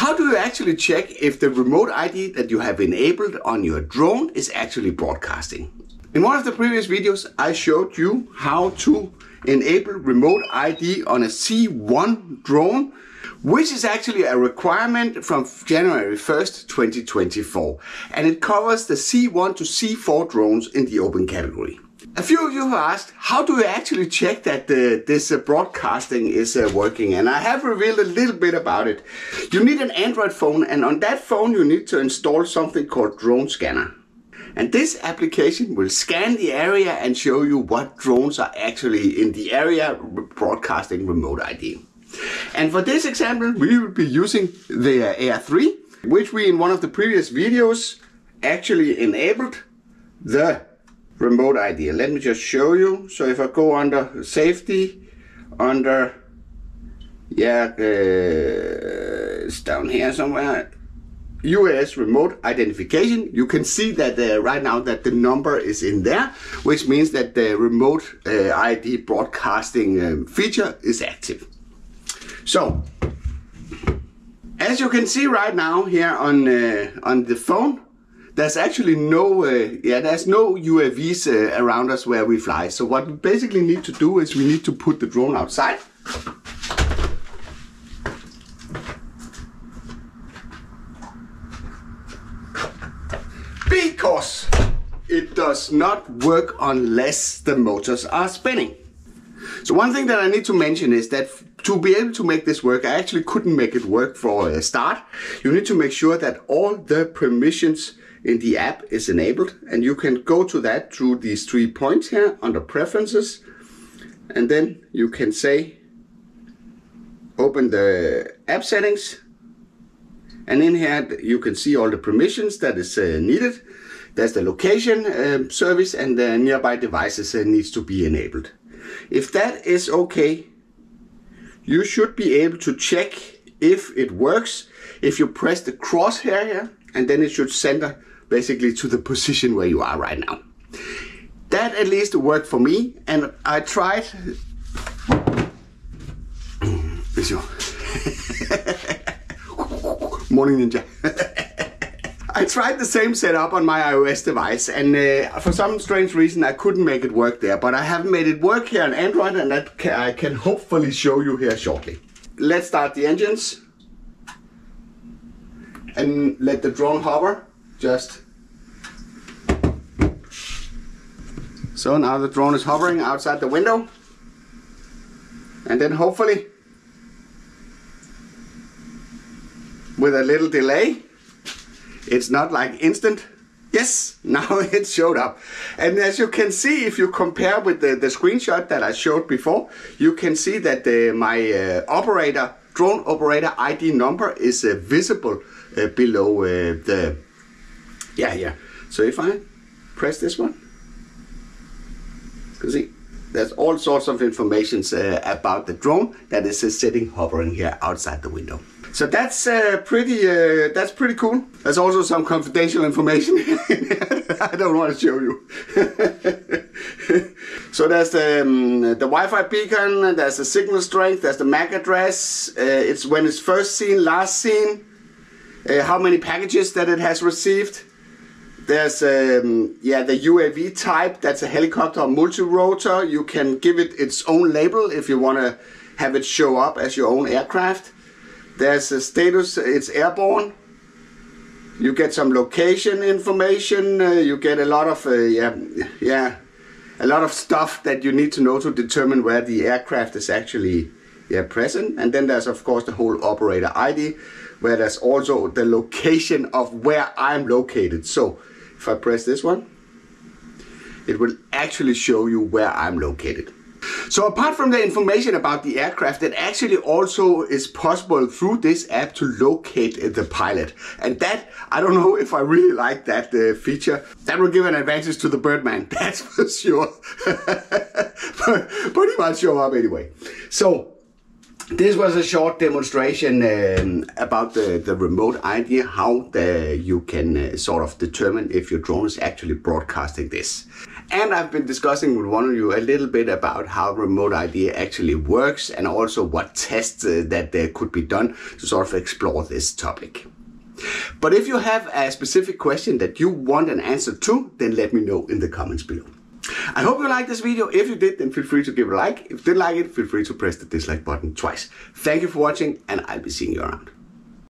How do you actually check if the remote ID that you have enabled on your drone is actually broadcasting? In one of the previous videos, I showed you how to enable remote ID on a C1 drone, which is actually a requirement from January 1st, 2024. And it covers the C1 to C4 drones in the open category. A few of you have asked, how do you actually check that uh, this uh, broadcasting is uh, working? And I have revealed a little bit about it. You need an Android phone and on that phone you need to install something called Drone Scanner. And this application will scan the area and show you what drones are actually in the area broadcasting remote ID. And for this example, we will be using the Air 3, which we in one of the previous videos actually enabled the remote ID. Let me just show you. So if I go under safety, under, yeah, uh, it's down here somewhere, US remote identification, you can see that uh, right now that the number is in there, which means that the remote uh, ID broadcasting um, feature is active. So, as you can see right now here on uh, on the phone, there's actually no, uh, yeah, there's no UAVs uh, around us where we fly. So what we basically need to do is we need to put the drone outside. Because it does not work unless the motors are spinning. So one thing that I need to mention is that to be able to make this work, I actually couldn't make it work for a start. You need to make sure that all the permissions in the app is enabled and you can go to that through these three points here under preferences and then you can say open the app settings and in here you can see all the permissions that is uh, needed. There's the location uh, service and the nearby devices that needs to be enabled. If that is okay you should be able to check if it works. If you press the crosshair here and then it should center basically to the position where you are right now. That at least worked for me, and I tried. Morning Ninja. I tried the same setup on my iOS device and uh, for some strange reason I couldn't make it work there but I have made it work here on Android and that ca I can hopefully show you here shortly. Let's start the engines and let the drone hover just so now the drone is hovering outside the window. And then hopefully with a little delay it's not like instant. Yes now it showed up. And as you can see if you compare with the, the screenshot that I showed before you can see that the, my uh, operator drone operator ID number is uh, visible uh, below uh, the yeah, yeah. So if I press this one, you see, there's all sorts of information uh, about the drone that is uh, sitting hovering here outside the window. So that's uh, pretty. Uh, that's pretty cool. There's also some confidential information. I don't want to show you. so there's the, um, the Wi-Fi beacon. There's the signal strength. There's the MAC address. Uh, it's when it's first seen, last seen. Uh, how many packages that it has received. There's um, yeah the UAV type. That's a helicopter multi-rotor. You can give it its own label if you want to have it show up as your own aircraft. There's a status. It's airborne. You get some location information. Uh, you get a lot of uh, yeah yeah a lot of stuff that you need to know to determine where the aircraft is actually yeah, present. And then there's of course the whole operator ID, where there's also the location of where I'm located. So if I press this one, it will actually show you where I'm located. So apart from the information about the aircraft, it actually also is possible through this app to locate the pilot. And that, I don't know if I really like that uh, feature. That will give an advantage to the Birdman, that's for sure. but, but he might show up anyway. So this was a short demonstration um, about the, the remote ID, how the, you can uh, sort of determine if your drone is actually broadcasting this. And I've been discussing with one of you a little bit about how remote ID actually works and also what tests uh, that there could be done to sort of explore this topic. But if you have a specific question that you want an answer to, then let me know in the comments below. I hope you liked this video. If you did, then feel free to give a like. If you didn't like it, feel free to press the dislike button twice. Thank you for watching, and I'll be seeing you around.